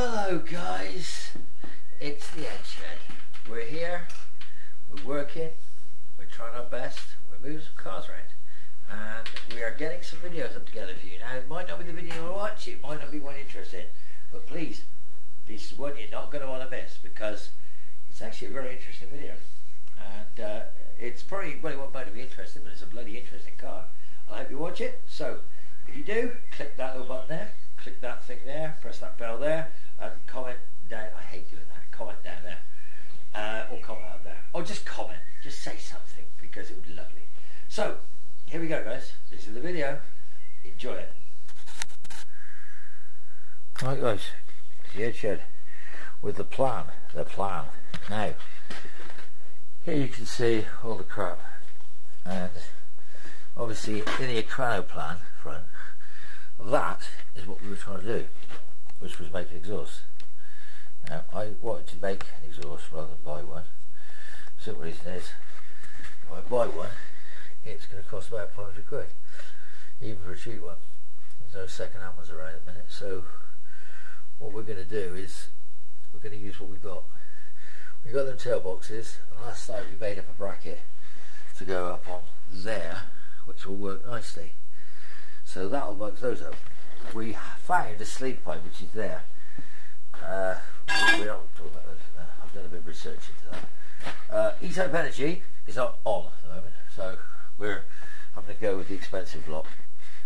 Hello guys, it's the Ed Shed. We're here, we're working, we're trying our best, we're moving some cars around and we are getting some videos up together for you. Now it might not be the video you watch, it might not be one you're interested in, but please, this is one you're not going to want to miss because it's actually a very interesting video. And uh, it's probably, well it won't might be interesting, but it's a bloody interesting car. I hope you watch it. So if you do, click that little button there, click that thing there, press that bell there, and comment down. I hate doing that. Comment down there, uh, or comment out there, or just comment. Just say something because it would be lovely. So here we go, guys. This is the video. Enjoy it. Right, guys. The shed with the plan. The plan. Now, here you can see all the crap, and obviously in the Ekrano plan front, that is what we were trying to do, which was make an exhaust. Now, I wanted to make an exhaust rather than buy one. Simple reason is, if I buy one, it's going to cost about 500 quid, even for a cheap one. There's no second hand ones around at the minute, so what we're going to do is we're going to use what we've got. We've got them tail boxes, and last night we made up a bracket to go up on there, which will work nicely. So that'll work those up. We found a sleeve pipe which is there. Uh, we don't talk about. Uh, I've done a bit of research into that. Uh, Energy is on at the moment, so we're having to go with the expensive lot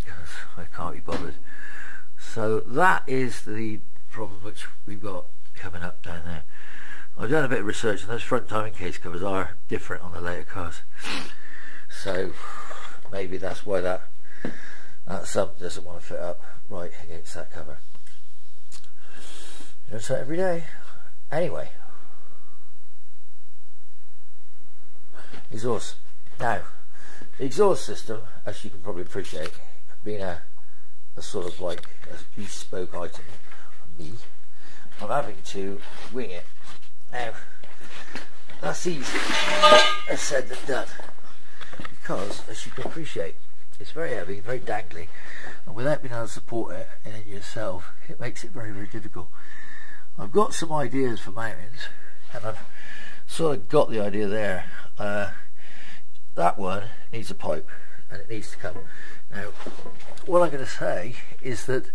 because I can't be bothered. So that is the problem which we've got coming up down there. I've done a bit of research and those front timing case covers are different on the later cars. So maybe that's why that that sump doesn't want to fit up right against that cover. Notice that every day. Anyway, exhaust. Now, the exhaust system, as you can probably appreciate, being a, a sort of like a bespoke item for me, I'm having to wing it. Now, that's easy, as said than done, because as you can appreciate, it's very heavy, very dangly, and without being able to support it in yourself, it makes it very, very difficult. I've got some ideas for mountings, and I've sort of got the idea there. Uh, that one needs a pipe, and it needs to come. Now, what I'm going to say is that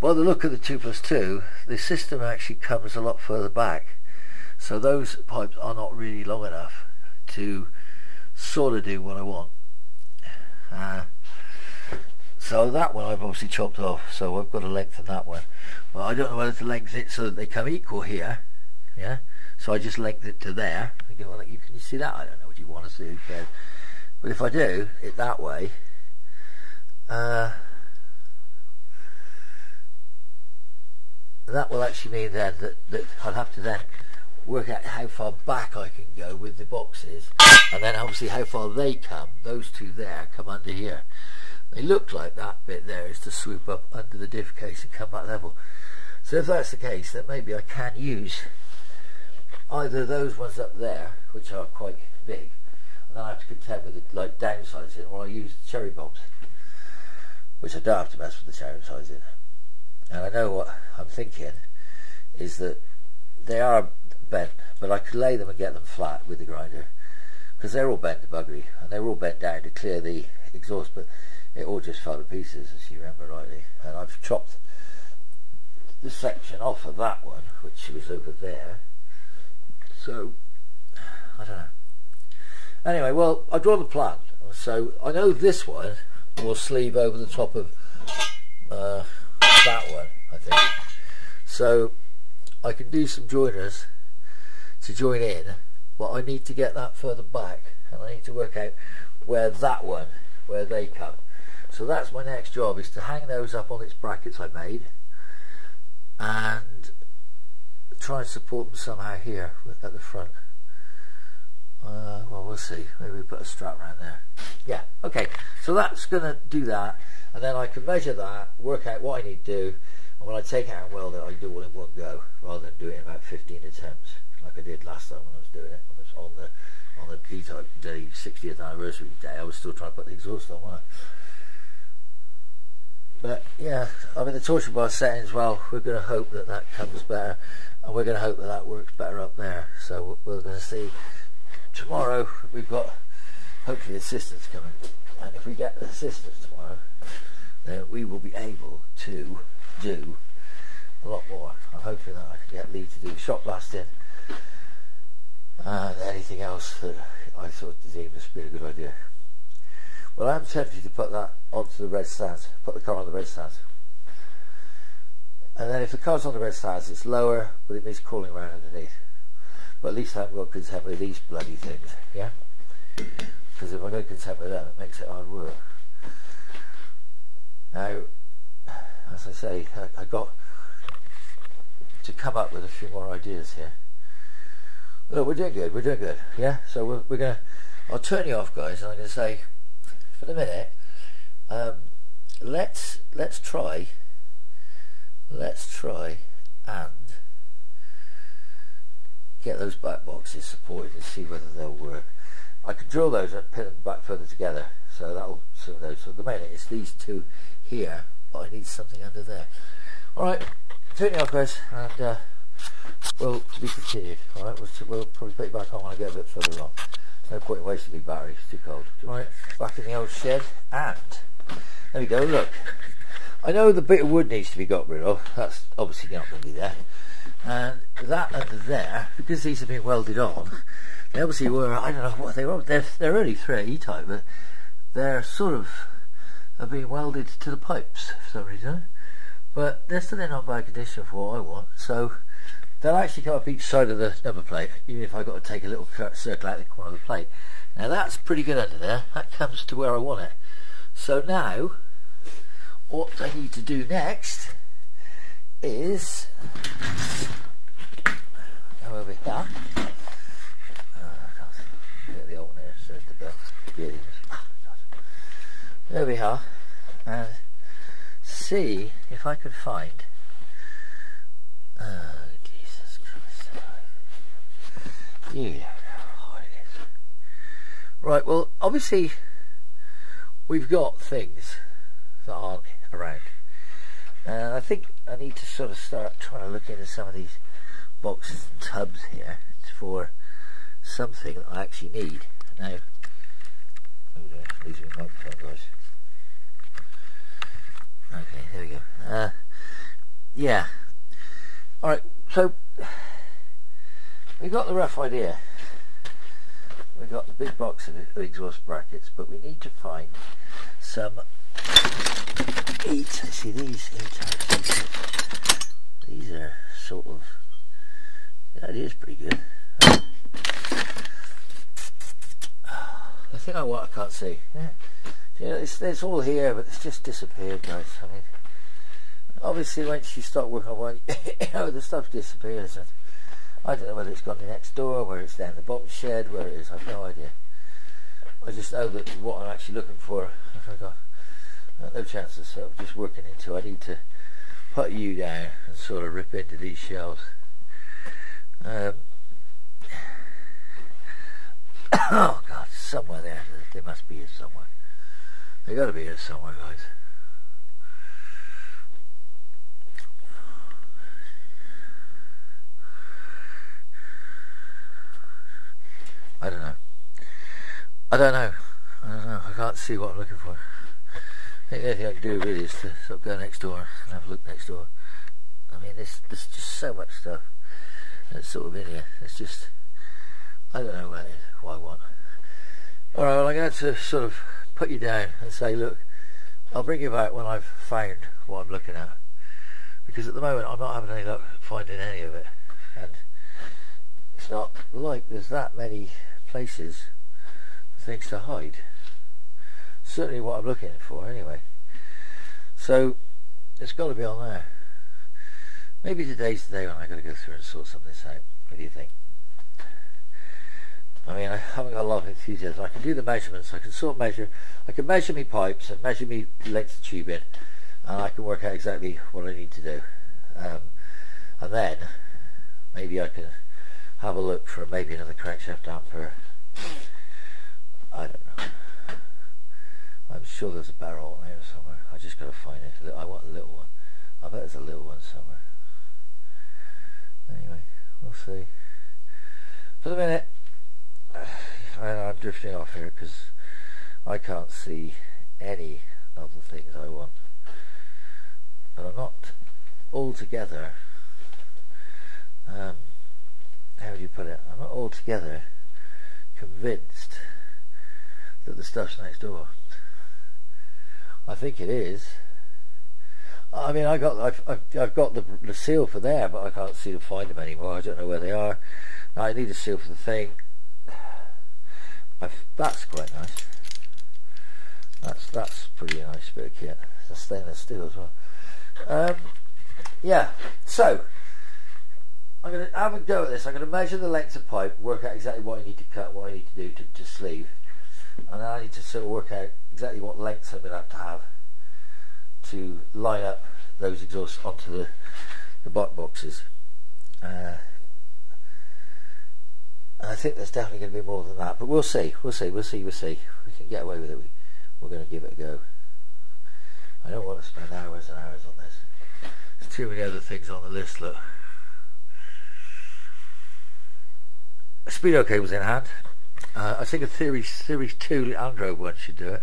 by the look of the 2 plus 2, the system actually comes a lot further back. So those pipes are not really long enough to sort of do what I want. Uh, so that one I've obviously chopped off, so I've got to lengthen that one. But I don't know whether to lengthen it so that they come equal here. Yeah. So I just lengthen it to there. Well, can you see that? I don't know what you want to see. Okay. But if I do it that way, uh, that will actually mean then that, that I'll have to then work out how far back I can go with the boxes and then obviously how far they come, those two there come under here. They look like that bit there is to swoop up under the diff case and come back level. So if that's the case then maybe I can use either those ones up there which are quite big and then I have to contend with the like downsizing or I use the cherry bombs which I don't have to mess with the downsizing. And I know what I'm thinking is that they are bent, but I could lay them and get them flat with the grinder because they're all bent to buggery and they're all bent down to clear the exhaust, but it all just fell to pieces, as you remember rightly. And I've chopped the section off of that one, which was over there. So I don't know. Anyway, well, I draw the plan. So I know this one will sleeve over the top of uh, that one, I think. So I can do some joiners to join in, but I need to get that further back and I need to work out where that one, where they come. So that's my next job is to hang those up on its brackets I made and try and support them somehow here at the front. Uh, well, we'll see. Maybe we put a strap around there. Yeah, okay. So that's going to do that. And then I can measure that, work out what I need to do. And when I take out and weld it, I do all in one go rather than doing about 15 attempts like I did last time when I was doing it. I was on the on the E-Type Day 60th anniversary day, I was still trying to put the exhaust on, wasn't but yeah, I mean the torsion bar settings. Well, we're going to hope that that comes better, and we're going to hope that that works better up there. So we're going to see tomorrow. We've got hopefully assistance coming, and if we get the assistance tomorrow, then we will be able to do a lot more. I'm hoping that I can get Lee to do shot blasting Ah, and anything else that I thought deemed to be a good idea. Well, I'm tempted to put that onto the red stands, put the car on the red stands. And then if the car's on the red stands, it's lower, but it means crawling around underneath. But at least I haven't got content with these bloody things, yeah? Because if I go content with them, it makes it hard work. Now, as I say, I, I got to come up with a few more ideas here. Look, we're doing good, we're doing good, yeah? So we're, we're going to, I'll turn you off guys, and I'm going to say, for the minute, um, let's, let's try, let's try and get those back boxes supported and see whether they'll work. I can drill those and pin them back further together, so that'll sort of those. So the main it's these two here, but I need something under there. Alright, turn it off guys, and uh, we'll to be continued. Alright, we'll, we'll, probably put it back on when I get a bit further on. no point in wasting the battery, it's too cold. right back in the old shed, and there we go, look. I know the bit of wood needs to be got rid of, that's obviously not going to be there. And that under there, because these have been welded on, they obviously were, I don't know what they were, they're, they're only 3 type, but they're sort of have been welded to the pipes for some reason. But they're still in not bad condition for what I want, so they'll actually come up each side of the number plate, even if I've got to take a little circle out of the corner of the plate. Now that's pretty good under there, that comes to where I want it. So now, what I need to do next is go over here. Uh, get the there, so the bell. There we are, and see if I could find. You. Right. Well, obviously, we've got things that aren't around. And I think I need to sort of start trying to look into some of these boxes and tubs here for something that I actually need. Now, losing my microphone, guys. Okay, there we go. Uh, yeah. Alright, so we got the rough idea. We got the big box of exhaust brackets, but we need to find some eight. See these eight These are sort of. That is pretty good. The thing I want, I can't see. Yeah. Yeah, it's, it's all here, but it's just disappeared, guys. I mean, obviously, once you start working on one, you know, the stuff disappears. And I don't know whether it's gone to next door, where it's down the bottom shed, where it is. I've no idea. I just know that what I'm actually looking for, I've got No chances of just working into. I need to put you down and sort of rip into these shelves. Um, oh God, somewhere there. There must be here somewhere. They gotta be here somewhere, guys. I don't know. I don't know. I don't know. I can't see what I'm looking for. I think the only thing I can do really is to sort of go next door and have a look next door. I mean, there's, there's just so much stuff that's sort of in here. It's just, I don't know what, I want. Alright, well I'm going to sort of put you down and say, look, I'll bring you back when I've found what I'm looking at. Because at the moment I'm not having any luck finding any of it. And it's not like there's that many places things to hide. Certainly what I'm looking for anyway. So it's got to be on there. Maybe today's the day when I've got to go through and sort some of this out. What do you think? I mean, I haven't got a lot of enthusiasm. I can do the measurements. I can sort measure. I can measure me pipes and measure me length of tubing, and I can work out exactly what I need to do. Um, and then maybe I can have a look for maybe another crankshaft damper. I don't know. I'm sure there's a barrel there somewhere. I just got to find it. I want a little one. I bet there's a little one somewhere. Anyway, we'll see. For the minute, I'm drifting off here because I can't see any of the things I want. But I'm not altogether, um, how do you put it, I'm not altogether convinced that the stuff's next door. I think it is. I mean, I got, I've, I've, I've got the, the seal for there, but I can't seem to find them anymore. I don't know where they are. I need a seal for the thing. I've, that's quite nice. That's that's pretty nice bit of kit. It's stainless steel as well. Um, yeah. So I'm going to have a go at this. I'm going to measure the length of pipe, work out exactly what I need to cut, what I need to do to, to sleeve, and then I need to sort of work out exactly what lengths I'm going to have to have to line up those exhausts onto the the bot boxes. Uh, I think there's definitely going to be more than that, but we'll see. We'll see. We'll see. We'll see. We can get away with it. We, we're going to give it a go. I don't want to spend hours and hours on this. There's too many other things on the list. Look. A speedo cable's in hand. Uh, I think a Series Series Two Andro one should do it.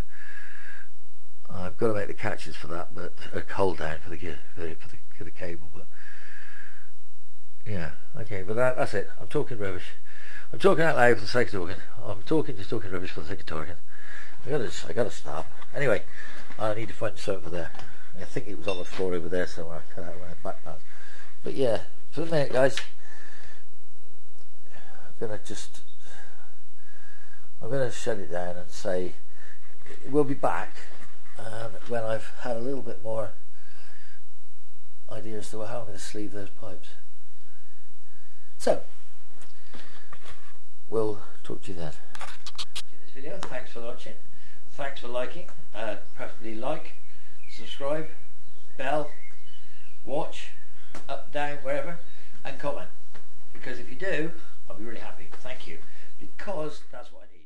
I've got to make the catches for that, but a hold down for the for the, for the, for the cable. But yeah, okay, but that, that's it. I'm talking rubbish. I'm talking out loud for the sake of talking. I'm talking just talking rubbish for the sake of talking. I gotta I gotta stop. Anyway, I need to find something for there. I think it was on the floor over there somewhere. I cut out my backpack. But yeah, for the minute, guys, I'm gonna just I'm gonna shut it down and say we'll be back when I've had a little bit more idea as to how I'm going to sleeve those pipes. So, we'll talk to you then. This video, thanks for watching, thanks for liking, uh, preferably like, subscribe, bell, watch, up, down, wherever, and comment. Because if you do, I'll be really happy. Thank you. Because that's what I need.